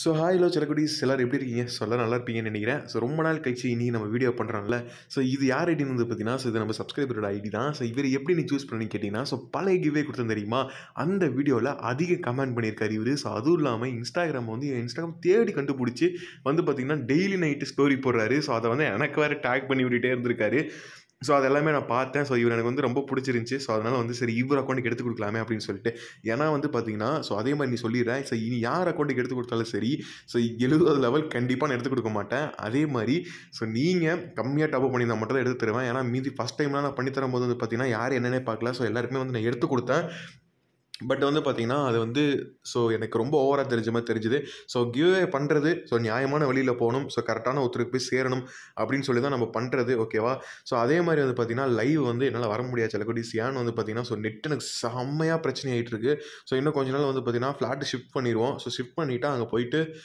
So hello சிலக்குடிஸ் எல்லோரும் எப்படி இருக்கீங்க? ஸோ எல்லாம் நல்லா இருப்பீங்கன்னு நினைக்கிறேன். ஸோ ரொம்ப நாள் கழிச்சு இனி நம்ம வீடியோ பண்ணுறோம்ல ஸோ இது யார் ஐடின்னு வந்து பார்த்தீங்கன்னா ஸோ இது நம்ம சப்ஸ்கிரைபரோட ஐடி தான். ஸோ இவர் எப்படி நீ சூஸ் பண்ணி கேட்டிங்கன்னா ஸோ பழைய கிவே கொடுத்தேன் தெரியுமா? அந்த வீடியோவில் அதிக கமெண்ட் பண்ணியிருக்காரு இவர். ஸோ அதுவும் இல்லாமல் இன்ஸ்டாகிராம் வந்து என் இன்ஸ்டாகிராம் தேடி கண்டுபிடிச்சி வந்து பார்த்தீங்கன்னா டெய்லி நைட்டு ஸ்டோரி போடுறாரு. ஸோ அதை வந்து எனக்கு வேறு டேக் பண்ணி விட்டுட்டே இருந்திருக்காரு. ஸோ அது எல்லாமே நான் பார்த்தேன். ஸோ இவர் எனக்கு வந்து ரொம்ப பிடிச்சிருந்துச்சி. ஸோ அதனால் வந்து சரி இவர் அக்கௌண்ட்டுக்கு எடுத்து கொடுக்கலாமே அப்படின்னு சொல்லிட்டு. ஏன்னா வந்து பார்த்தீங்கன்னா ஸோ அதே மாதிரி நீ சொல்லிடுறேன். ஸோ இனி யார் அக்கௌண்ட்டுக்கு எடுத்து கொடுத்தாலும் சரி ஸோ எழுபது லெவல் கண்டிப்பாக நான் எடுத்து கொடுக்க மாட்டேன். அதே மாதிரி ஸோ நீங்கள் கம்மியாக டப் பண்ணியிருந்தால் மட்டும் தான் எடுத்து தருவேன். ஏன்னா மீதி ஃபஸ்ட் டைம்லாம் நான் பண்ணி தரும்போது வந்து பார்த்தீங்கன்னா யார் என்னென்ன பார்க்கல. ஸோ எல்லாருக்குமே வந்து நான் எடுத்து கொடுத்தேன். பட் வந்து பார்த்தீங்கன்னா அது வந்து ஸோ எனக்கு ரொம்ப ஓவராக தெரிஞ்ச மாதிரி தெரிஞ்சுது. ஸோ கிவ்வே பண்ணுறது ஸோ நியாயமான வழியில் போகணும் ஸோ கரெக்டான ஒருத்தருக்கு போய் சேரணும் அப்படின்னு சொல்லி தான் நம்ம பண்ணுறது ஓகேவா ஸோ அதே மாதிரி வந்து பார்த்தீங்கன்னா லைவ் வந்து என்னால் வர முடியாது. சில சியான் வந்து பார்த்தீங்கன்னா ஸோ நெட் எனக்கு செம்மையாக பிரச்சனை ஆகிட்டு இருக்கு. ஸோ இன்னும் கொஞ்ச நாள் வந்து பார்த்தீங்கன்னா ஃப்ளாட்டு ஷிஃப்ட் பண்ணிடுவோம். ஸோ ஷிஃப்ட் பண்ணிவிட்டு அங்கே போயிட்டு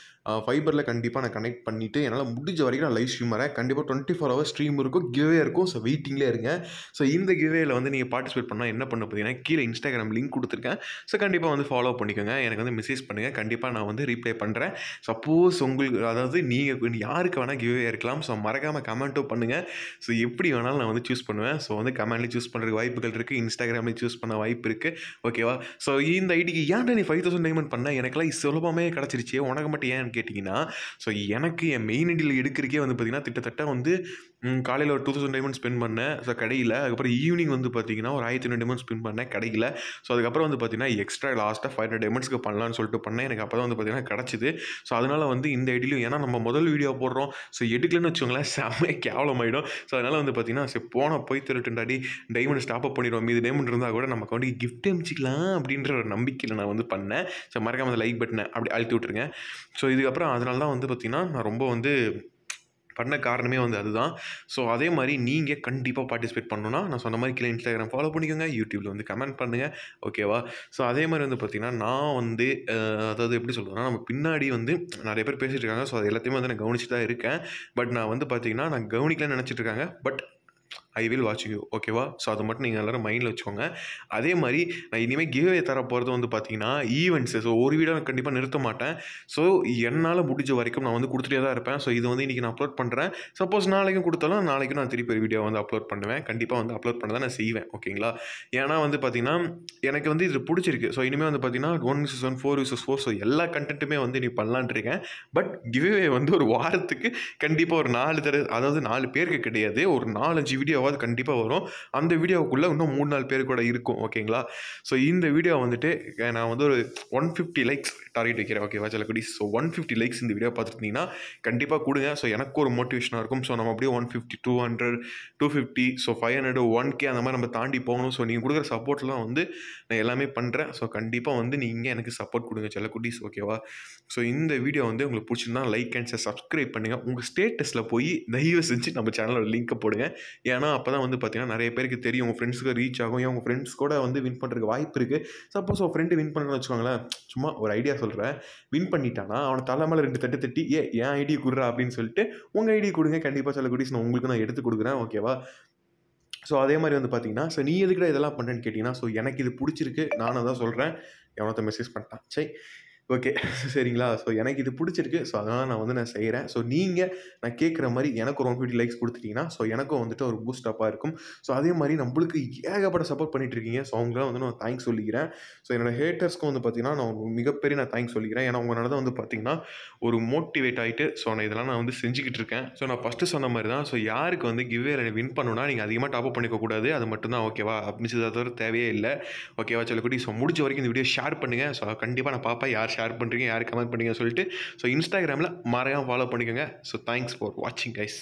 ஃபைபரில் கண்டிப்பாக நான் கனெக்ட் பண்ணிவிட்டு என்னால் முடிஞ்ச வரைக்கும் நான் லைவ் ஸ்ட்ரீம் வரேன். கண்டிப்பாக டுவெண்ட்டி ஃபோர் ஹவர்ஸ் ஸ்ட்ரீம் இருக்கும். கிவ்வே இருக்கும். ஸோ வெயிட்டிங்லேயே இருங்க. ஸோ இந்த கிவ்வேயில் வந்து நீங்கள் பார்ட்டிசிபேட் பண்ணால் என்ன பண்ண பார்த்தீங்கன்னா கீழே இன்ஸ்டாகிராம் லிங்க் கொடுத்துருக்கேன். ஸோ கண்டிப்பாக வந்து ஃபாலோ பண்ணிக்கோங்க. எனக்கு வந்து மெசேஜ் பண்ணுங்கள் கண்டிப்பாக நான் வந்து ரீப்ளை பண்ணுறேன் சப்போஸ் உங்களுக்கு அதாவது நீங்கள் யாருக்கு வேணால் கிவ்வே இருக்கலாம். ஸோ மறக்காமல் கமெண்ட்டும் பண்ணுங்கள் ஸோ எப்படி வேணாலும் நான் வந்து சூஸ் பண்ணுவேன். ஸோ வந்து கமெண்ட்லேயும் சூஸ் பண்ணுறதுக்கு வாய்ப்புகள் இருக்குது இன்ஸ்டாகிராம்லேயும் சூஸ் பண்ண வாய்ப்பு இருக்குது ஓகேவா ஸோ இந்த ஐடிக்கு ஏன்டா நீ ஃபைவ் தௌசண்ட் டைமண்ட் பண்ண? எனக்குலாம் சுலபமே கிடச்சிருச்சு. உனக்கு மட்டும் ஏன் ஏன்னு கேட்டிங்கன்னா ஸோ எனக்கு என் மெயின் ஐடியில் எடுக்கிறக்கே வந்து பார்த்திங்கன்னா கிட்டத்தட்ட வந்து காலையில் ஒரு டூ தௌசண்ட் டைமண்ட் ஸ்பெண்ட் பண்ணேன். ஸோ கடையில் அதுக்கப்புறம் ஈவினிங் வந்து பார்த்திங்கன்னா ஒரு ஆயிரத்தி ஐநூறு டைமண்ட் ஸ்பெண்ட் பண்ணேன் கடையில். ஸோ அதுக்கப்புறம் வந்து பார்த்திங்கன்னா எக்ஸ்ட்ரா லாஸ்ட்டாக ஃபைவ் ஹண்ட்ரட் டைமண்ட்ஸ்க்கு பண்ணலான்னு சொல்லிட்டு பண்ணேன். எனக்கு அப்போ தான் வந்து பார்த்திங்கன்னா கிடச்சிது. ஸோ அதனால் வந்து இந்த ஐடியிலும் ஏன்னா நம்ம முதல் வீடியோ போடுறோம். ஸோ எடுக்கலன்னு வச்சுக்கோங்களேன் செம்மையாக கேவலமாயிடும். ஸோ அதனால் வந்து பார்த்திங்கன்னா சரி போன போய் திருட்டுண்டாடி டைமண்ட் ஸ்டாப் அப் பண்ணிடுவோம். மீது டைமண்ட் இருந்தால் கூட நமக்கு வந்து கிஃப்ட் அமிச்சிக்கலாம் அப்படின்ற ஒரு நம்பிக்கையில் நான் வந்து பண்ணேன். ஸோ மறக்காம லைக் பட்டனை அப்படி அழுத்தி விட்ருங்க ஸோ இது அதுக்கப்புறம் அதனால தான் வந்து பார்த்திங்கன்னா நான் ரொம்ப வந்து பண்ண காரணமே வந்து அதுதான். ஸோ அதே மாதிரி நீங்கள் கண்டிப்பாக பார்ட்டிசிபேட் பண்ணணும்னா நான் சொன்ன மாதிரி கீழே இன்ஸ்டாகிராம் ஃபாலோ பண்ணிக்கோங்க யூடியூப்பில் வந்து கமெண்ட் பண்ணுங்கள் ஓகேவா ஸோ அதே மாதிரி வந்து பார்த்திங்கன்னா நான் வந்து அதாவது எப்படி சொல்கிறதுனா நம்ம பின்னாடி வந்து நிறைய பேர் பேசிகிட்டு இருக்காங்க. ஸோ அது எல்லாத்தையுமே வந்து நான் கவனிச்சு தான் இருக்கேன். பட் நான் வந்து பார்த்திங்கன்னா நான் கவனிக்கலன்னு நினச்சிட்டு இருக்காங்க. But I will watch you ஓகேவா ஸோ அதை மட்டும் நீங்கள் எல்லோரும் மைண்டில் வச்சுக்கோங்க. அதே மாதிரி நான் இனிமேல் கிவ்வே தர போகிறது வந்து பார்த்தீங்கன்னா ஈவெண்ட்ஸு ஸோ ஒரு வீடியோ நான் கண்டிப்பாக நிறுத்த மாட்டேன். ஸோ என்னால் முடிஞ்ச வரைக்கும் நான் வந்து கொடுத்துட்டே தான் இருப்பேன். ஸோ இது வந்து இன்றைக்கி நான் அப்லோட் பண்ணுறேன் சப்போஸ் நாளைக்கும் கொடுத்தாலும் நாளைக்கும் நான் திருப்பி ஒரு வீடியோ வந்து அப்லோட் பண்ணுவேன். கண்டிப்பாக வந்து அப்லோட் பண்ண தான் நான் செய்வேன். ஓகேங்களா ஏன்னா வந்து பார்த்தீங்கன்னா எனக்கு வந்து இது பிடிச்சிருக்கு. ஸோ இனிமேல் வந்து பார்த்தீங்கன்னா one versus one four versus four so எல்லா கண்டென்ட்டுமே வந்து நீ பண்ணலான்ட்டு இருக்கேன். பட் கிவ்வே வந்து ஒரு வாரத்துக்கு கண்டிப்பாக ஒரு நாலு தடவை அதாவது நாலு பேருக்கு கிடையாது. ஒரு நாலஞ்சு வீடியோ வீடியோவாவது கண்டிப்பாக வரும். அந்த வீடியோவுக்குள்ளே இன்னும் மூணு நாலு பேர் கூட இருக்கும் ஓகேங்களா? ஸோ இந்த வீடியோ வந்துட்டு நான் வந்து ஒரு ஒன் ஃபிஃப்டி லைக்ஸ் டார்கெட் வைக்கிறேன் ஓகேவா சில குடி ஸோ ஒன் ஃபிஃப்டி லைக்ஸ் இந்த வீடியோ பார்த்துருந்தீங்கன்னா கண்டிப்பாக கொடுங்க. ஸோ எனக்கு ஒரு மோட்டிவேஷனாக இருக்கும். ஸோ நம்ம அப்படியே one fifty two hundred two fifty so five hundred one K அந்த மாதிரி நம்ம தாண்டி போகணும். ஸோ நீங்கள் கொடுக்குற சப்போர்ட்லாம் வந்து நான் எல்லாமே பண்ணுறேன் ஸோ கண்டிப்பாக வந்து நீங்கள் எனக்கு சப்போர்ட் கொடுங்க சில குட்டீஸ் ஓகேவா? ஸோ இந்த வீடியோ வந்து உங்களுக்கு பிடிச்சிருந்தா லைக் அண்ட் சப்ஸ்கிரைப் பண்ணுங்கள் உங்கள் ஸ்டேட்டஸில் போய் தயவு செஞ்சு நம்ம சேனலோட லிங்க்கை போடுங்க. ஏன்னா அப்போ தான் வந்து பார்த்தீங்கன்னா நிறைய பேருக்கு தெரியும். உங்கள் ஃப்ரெண்ட்ஸுக்கு ரீச் ஆகும். ஏன் உங்கள் ஃப்ரெண்ட்ஸ் கூட வந்து வின் பண்ணுறதுக்கு வாய்ப்பு இருக்குது சப்போஸ் உன் ஃப்ரெண்டு வின் பண்ணணும்னு வச்சுக்கோங்களேன். சும்மா ஒரு ஐடியா சொல்கிறேன் வின் பண்ணிட்டானா அவனை தலை மேலே ரெண்டு தட்டு தட்டி ஏ என் ஐடி கொடுறா அப்படின்னு சொல்லிட்டு உங்கள் ஐடியை கொடுங்க. கண்டிப்பாக சில குடிஸ் நான் உங்களுக்கு நான் எடுத்து கொடுக்குறேன். ஓகேவா ஸோ அதே மாதிரி வந்து பார்த்தீங்கன்னா ஸோ நீ எதுக்கிட்ட இதெல்லாம் பண்ணுறேன்னு கேட்டிங்கன்னா ஸோ எனக்கு இது பிடிச்சிருக்கு. நானும் தான் சொல்கிறேன் எவனத்தை மெசேஜ் பண்ணிட்டான். சரி. ஓகே. சரிங்களா? ஸோ எனக்கு இது பிடிச்சிருக்கு. ஸோ அதனால் நான் வந்து நான் செய்கிறேன் ஸோ நீங்கள் நான் கேட்குற மாதிரி எனக்கு ஒரு ஒன் ஃபிஃப்டி லைக்ஸ் கொடுத்துட்டீங்கன்னா ஸோ எனக்கும் வந்துட்டு ஒரு பூஸ்ட் அப்பாக இருக்கும். ஸோ அதே மாதிரி நம்மளுக்கு ஏகப்பட்ட சப்போர்ட் பண்ணிட்டு இருக்கீங்க. ஸோ அவங்களாம் வந்து நான் தேங்க்ஸ் சொல்லிக்கிறேன். ஸோ என்னோடய ஹேட்டர்ஸ்க்கும் வந்து பார்த்தீங்கன்னா நான் மிகப்பெரிய நான் தேங்க்ஸ் சொல்லிக்கிறேன். ஏன்னா உங்களால் தான் வந்து பார்த்தீங்கன்னா ஒரு மோட்டிவேட் ஆகிட்டு ஸோ நான் இதெல்லாம் நான் வந்து செஞ்சுக்கிட்டு இருக்கேன். ஸோ நான் ஃபஸ்ட்டு சொன்ன மாதிரி தான். ஸோ யாருக்கு வந்து கிவ்வேல வின் பண்ணணும்னா நீங்கள் அதிகமாக டாப் பண்ணிக்கக்கூடாது அது மட்டும் தான். ஓகேவா அப்படின்னு தவிர தேவையே இல்லை. ஓகேவா சொல்லக்கூடிய ஸோ முடிஞ்ச வரைக்கும் இந்த வீடியோ ஷேர் பண்ணுங்கள் ஸோ கண்டிப்பாக நான் பார்ப்பேன் யார் ஷேர் பண்ணுறீங்க யார் கமெண்ட் பண்ணுறீங்கன்னு சொல்லிட்டு ஸோ இன்ஸ்டாகிராமில் மறையாமல் ஃபாலோ பண்ணிக்கோங்க. ஸோ தேங்க்ஸ் ஃபார் வாட்சிங் கைஸ்